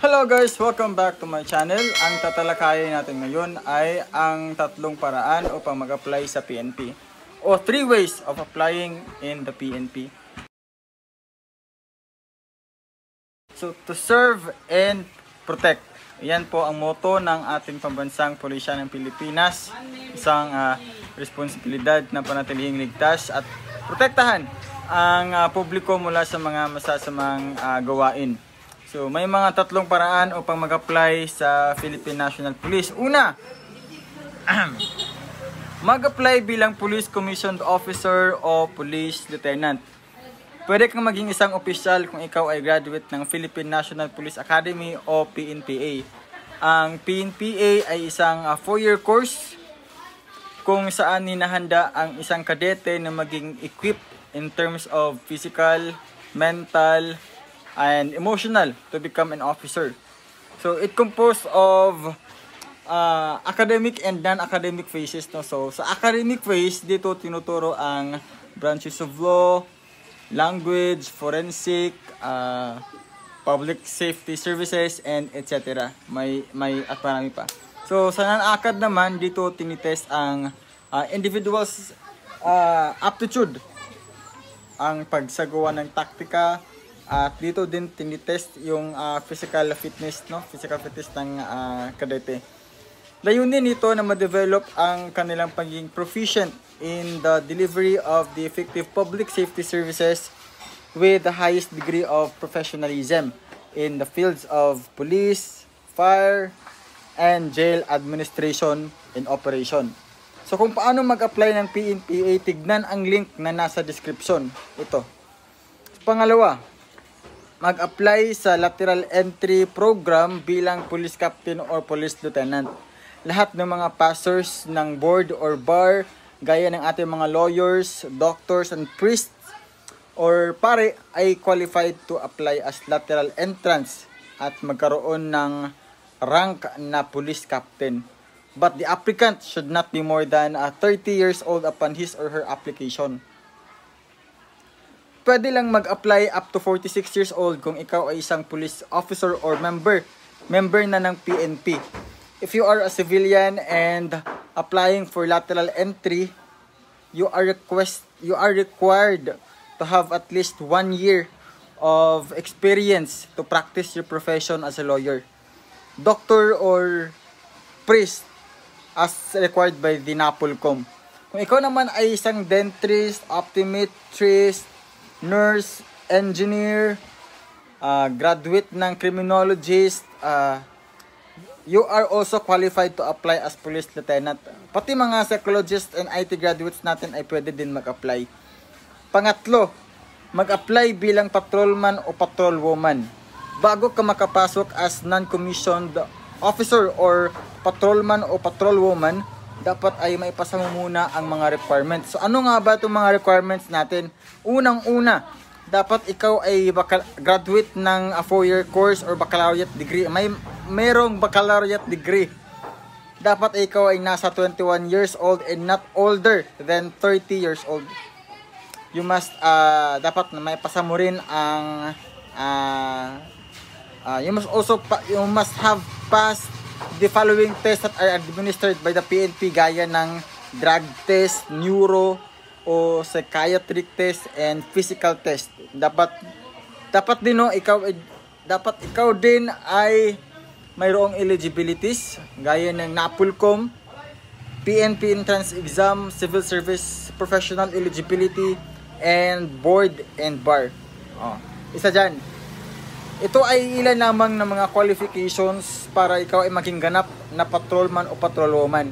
Hello guys! Welcome back to my channel. Ang tatalakayin natin ngayon ay ang tatlong paraan upang mag-apply sa PNP o three ways of applying in the PNP. So, to serve and protect. Yan po ang motto ng ating pambansang pulisya ng Pilipinas. Isang uh, responsibilidad na panatilihing ligtas at protektahan ang uh, publiko mula sa mga masasamang uh, gawain. So, may mga tatlong paraan upang mag-apply sa Philippine National Police. Una, mag-apply bilang Police Commissioned Officer o Police Lieutenant. Pwede kang maging isang opisyal kung ikaw ay graduate ng Philippine National Police Academy o PNPA. Ang PNPA ay isang 4-year uh, course kung saan ninahanda ang isang kadete na maging equipped in terms of physical, mental, and emotional to become an officer. So it composed of uh, academic and non-academic phases. No? So sa academic phase, dito tinuturo ang branches of law, language, forensic, uh, public safety services, and etc. May, may at marami pa. So sa non-acad naman, dito tinitest ang uh, individuals uh, aptitude ang pagsagawa ng taktika, at dito din tinitest yung uh, physical fitness, no? Physical fitness ng uh, kadete. Layunin nito na ma-develop ang kanilang pagiging proficient in the delivery of the effective public safety services with the highest degree of professionalism in the fields of police, fire, and jail administration and operation. So kung paano mag-apply ng PNPA, tignan ang link na nasa description. Ito. Pangalawa, mag-apply sa lateral entry program bilang police captain or police lieutenant. Lahat ng mga passers ng board or bar, gaya ng ating mga lawyers, doctors, and priests, or pare ay qualified to apply as lateral entrance at magkaroon ng rank na police captain. But the applicant should not be more than uh, 30 years old upon his or her application pwede lang mag-apply up to 46 years old kung ikaw ay isang police officer or member member na ng PNP. If you are a civilian and applying for lateral entry, you are request you are required to have at least one year of experience to practice your profession as a lawyer. Doctor or priest as required by the NAPOLCOM. Kung ikaw naman ay isang dentist, optometrist, nurse, engineer, uh, graduate ng criminologist, uh, you are also qualified to apply as police lieutenant. Pati mga psychologists and IT graduates natin ay pwede din mag-apply. Pangatlo, mag-apply bilang patrolman o patrolwoman. Bago ka makapasok as non-commissioned officer or patrolman o patrolwoman, dapat ay maipasa mo muna ang mga requirements. So ano nga ba itong mga requirements natin? Unang-una, dapat ikaw ay graduate ng a 4-year course or baccalaureate degree. May merong baccalaureate degree. Dapat ay ikaw ay nasa 21 years old and not older than 30 years old. You must uh, dapat na may pasa mo rin ang uh, uh, you must also you must have passed the following tests that are administered by the PNP gaya ng drug test, neuro, o psychiatric test and physical test. Dapat dapat din no ikaw dapat ikaw din ay mayroong eligibilities gaya ng NAPOLCOM, PNP entrance exam, civil service professional eligibility and board and bar. Oh, isa diyan. Ito ay ilan lamang ng mga qualifications para ikaw ay maging ganap na patrolman o patrolwoman.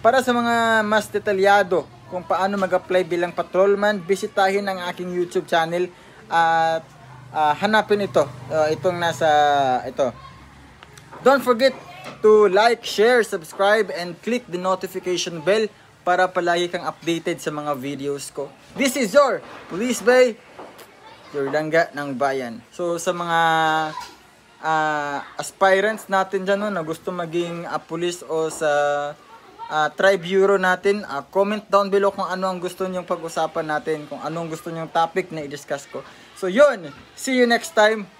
Para sa mga mas detalyado kung paano mag-apply bilang patrolman, bisitahin ang aking YouTube channel at uh, hanapin ito. Uh, itong nasa ito. Don't forget to like, share, subscribe, and click the notification bell para palagi kang updated sa mga videos ko. This is your Police Bay Jordanga ng bayan. So sa mga uh, aspirants natin dyan no, na gusto maging uh, police o sa uh, tribe bureau natin, uh, comment down below kung ano ang gusto nyong pag-usapan natin, kung anong gusto nyong topic na i-discuss ko. So yun, see you next time.